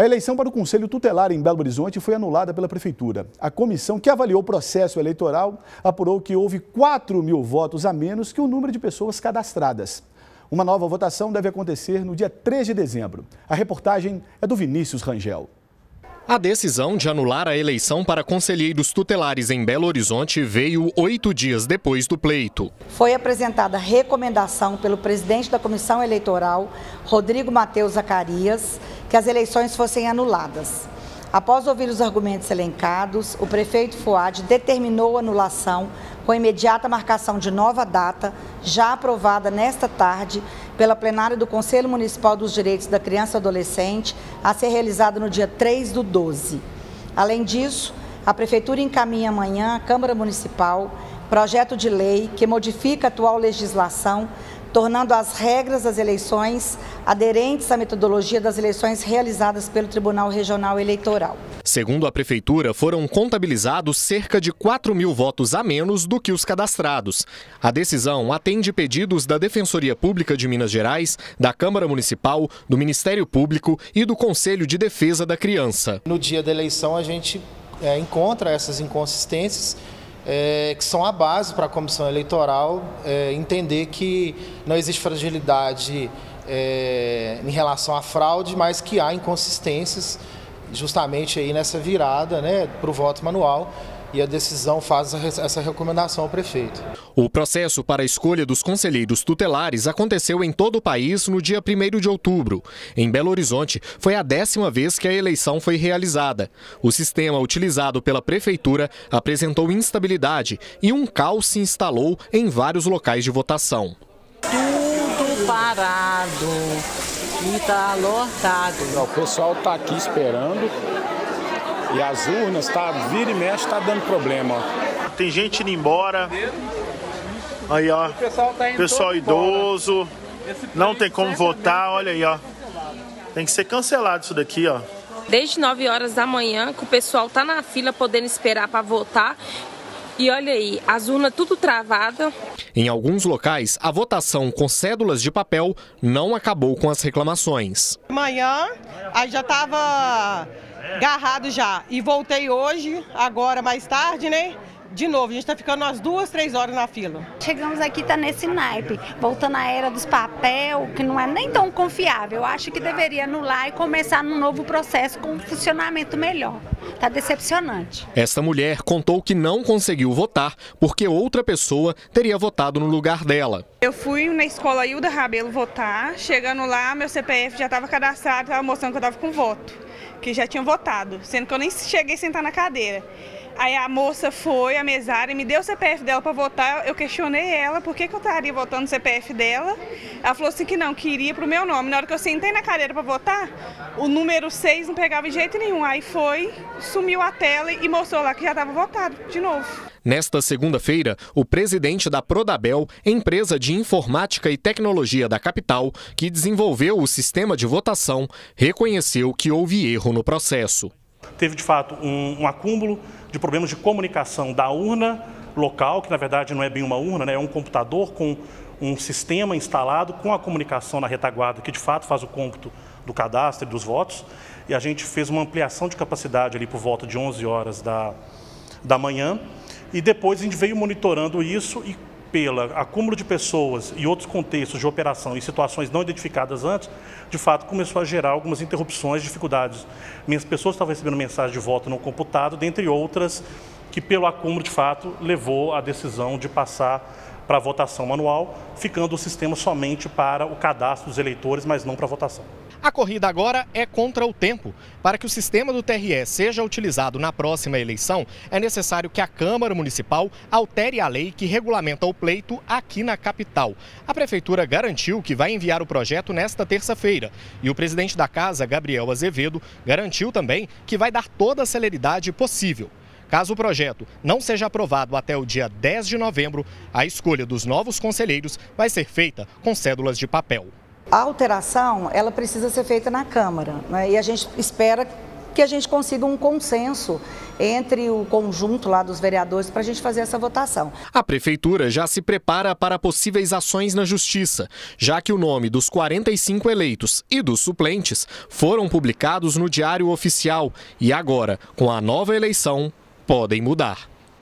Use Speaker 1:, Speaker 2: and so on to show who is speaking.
Speaker 1: A eleição para o Conselho Tutelar em Belo Horizonte foi anulada pela Prefeitura. A comissão que avaliou o processo eleitoral apurou que houve 4 mil votos a menos que o número de pessoas cadastradas. Uma nova votação deve acontecer no dia 3 de dezembro. A reportagem é do Vinícius Rangel.
Speaker 2: A decisão de anular a eleição para conselheiros tutelares em Belo Horizonte veio oito dias depois do pleito.
Speaker 3: Foi apresentada recomendação pelo presidente da Comissão Eleitoral, Rodrigo Matheus Zacarias, que as eleições fossem anuladas. Após ouvir os argumentos elencados, o prefeito Fuad determinou a anulação com imediata marcação de nova data, já aprovada nesta tarde pela plenária do Conselho Municipal dos Direitos da Criança e Adolescente, a ser realizada no dia 3 do 12. Além disso, a Prefeitura encaminha amanhã à Câmara Municipal projeto de lei que modifica a atual legislação tornando as regras das eleições aderentes à metodologia das eleições realizadas pelo Tribunal Regional Eleitoral.
Speaker 2: Segundo a Prefeitura, foram contabilizados cerca de 4 mil votos a menos do que os cadastrados. A decisão atende pedidos da Defensoria Pública de Minas Gerais, da Câmara Municipal, do Ministério Público e do Conselho de Defesa da Criança.
Speaker 4: No dia da eleição, a gente é, encontra essas inconsistências é, que são a base para a comissão eleitoral é, entender que não existe fragilidade é, em relação à fraude, mas que há inconsistências justamente aí nessa virada né, para o voto manual e a decisão faz essa recomendação ao prefeito.
Speaker 2: O processo para a escolha dos conselheiros tutelares aconteceu em todo o país no dia 1 de outubro. Em Belo Horizonte, foi a décima vez que a eleição foi realizada. O sistema utilizado pela prefeitura apresentou instabilidade e um caos se instalou em vários locais de votação.
Speaker 5: Tudo parado e está lotado.
Speaker 6: O pessoal está aqui esperando e as urnas, tá, vira e mexe, tá dando problema.
Speaker 7: Tem gente indo embora. Aí, ó. O pessoal, tá pessoal idoso. Não tem como votar, olha aí, ó. Tem que ser cancelado isso daqui, ó.
Speaker 8: Desde 9 horas da manhã que o pessoal tá na fila podendo esperar para votar. E olha aí, as urnas tudo travada.
Speaker 2: Em alguns locais, a votação com cédulas de papel não acabou com as reclamações.
Speaker 9: Amanhã, aí já estava garrado já. E voltei hoje, agora mais tarde, né? De novo, a gente está ficando umas duas, três horas na fila.
Speaker 10: Chegamos aqui, tá nesse naipe, voltando à era dos papel, que não é nem tão confiável. Eu acho que deveria anular e começar num novo processo com um funcionamento melhor. Tá decepcionante.
Speaker 2: Esta mulher contou que não conseguiu votar porque outra pessoa teria votado no lugar dela.
Speaker 11: Eu fui na escola Hilda Rabelo votar, chegando lá, meu CPF já estava cadastrado, estava mostrando que eu estava com voto que já tinham votado, sendo que eu nem cheguei a sentar na cadeira. Aí a moça foi, a mesária, me deu o CPF dela para votar. Eu questionei ela por que, que eu estaria votando o CPF dela. Ela falou assim que não, que iria para o meu nome. Na hora que eu sentei na cadeira para votar, o número 6 não pegava de jeito nenhum. Aí foi, sumiu a tela e mostrou lá que já estava votado de novo.
Speaker 2: Nesta segunda-feira, o presidente da Prodabel, empresa de informática e tecnologia da capital, que desenvolveu o sistema de votação, reconheceu que houve erro no processo.
Speaker 12: Teve, de fato, um, um acúmulo de problemas de comunicação da urna local, que na verdade não é bem uma urna, né, é um computador com um sistema instalado com a comunicação na retaguarda, que de fato faz o cômputo do cadastro e dos votos. E a gente fez uma ampliação de capacidade ali por volta de 11 horas da, da manhã. E depois a gente veio monitorando isso e pelo acúmulo de pessoas e outros contextos de operação e situações não identificadas antes, de fato começou a gerar algumas interrupções, dificuldades. Minhas pessoas estavam recebendo mensagem de voto no computado, dentre outras, que pelo acúmulo de fato levou à decisão de passar para a votação manual, ficando o sistema somente para o cadastro dos eleitores, mas não para a votação.
Speaker 2: A corrida agora é contra o tempo. Para que o sistema do TRE seja utilizado na próxima eleição, é necessário que a Câmara Municipal altere a lei que regulamenta o pleito aqui na capital. A Prefeitura garantiu que vai enviar o projeto nesta terça-feira. E o presidente da Casa, Gabriel Azevedo, garantiu também que vai dar toda a celeridade possível. Caso o projeto não seja aprovado até o dia 10 de novembro, a escolha dos novos conselheiros vai ser feita com cédulas de papel.
Speaker 3: A alteração, ela precisa ser feita na Câmara, né? e a gente espera que a gente consiga um consenso entre o conjunto lá dos vereadores para a gente fazer essa votação.
Speaker 2: A prefeitura já se prepara para possíveis ações na justiça, já que o nome dos 45 eleitos e dos suplentes foram publicados no Diário Oficial e agora, com a nova eleição, podem mudar.